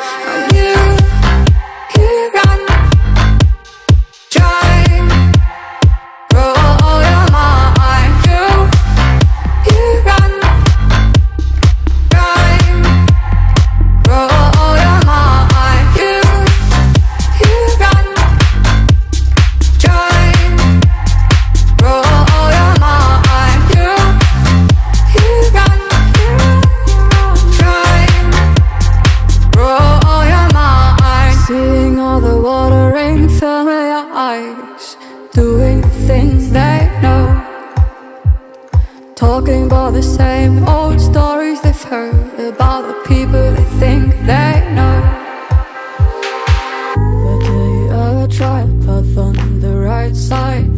You, in familiar eyes Doing things they know Talking about the same old stories they've heard About the people they think they know But do you ever try path on the right side?